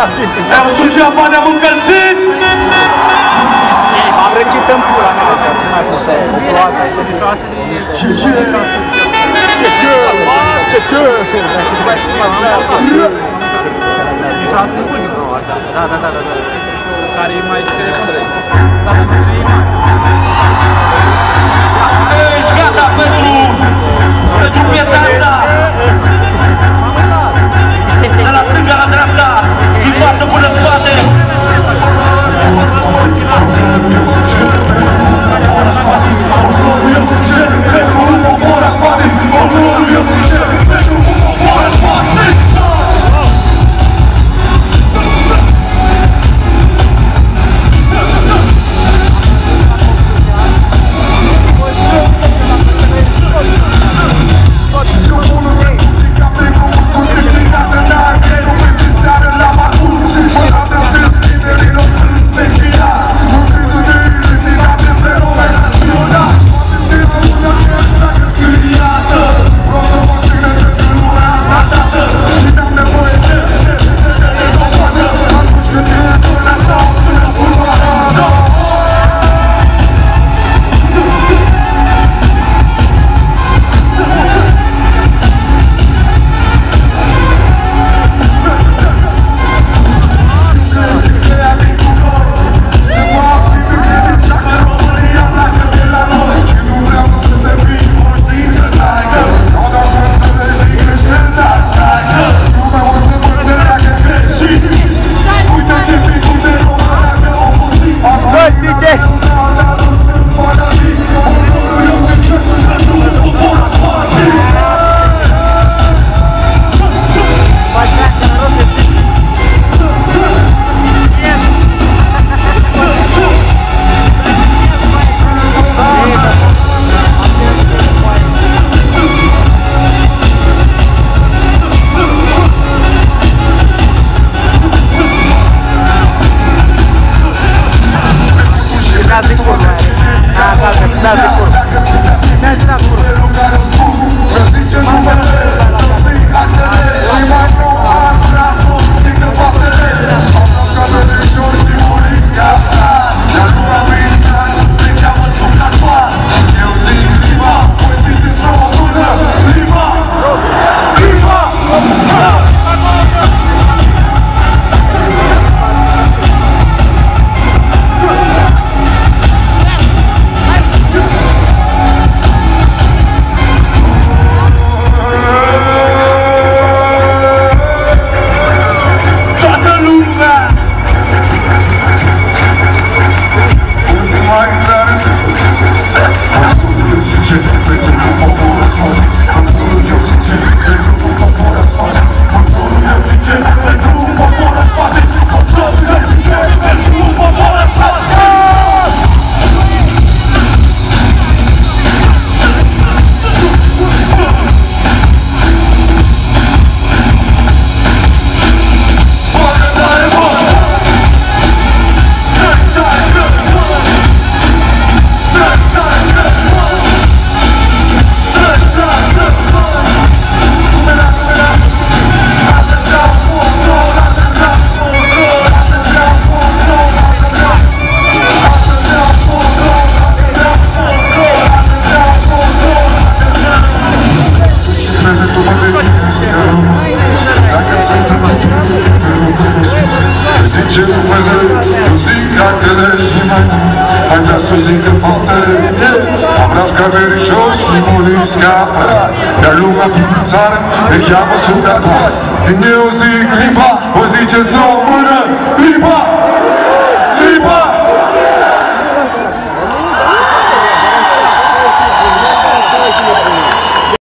stradă. Ne-am Suceava, ne-am încălzit! Am răcit în pula mea. Ce ce? Ce ce? Ce ce? Da, da, da, da, da. Care e mai telefon Da, da, nu e Ești gata pentru, pentru piața asta! Da, camericcio stimoli scafra La lumea pulsare ne cheamă sunatul Din muzic limba, vă ziceți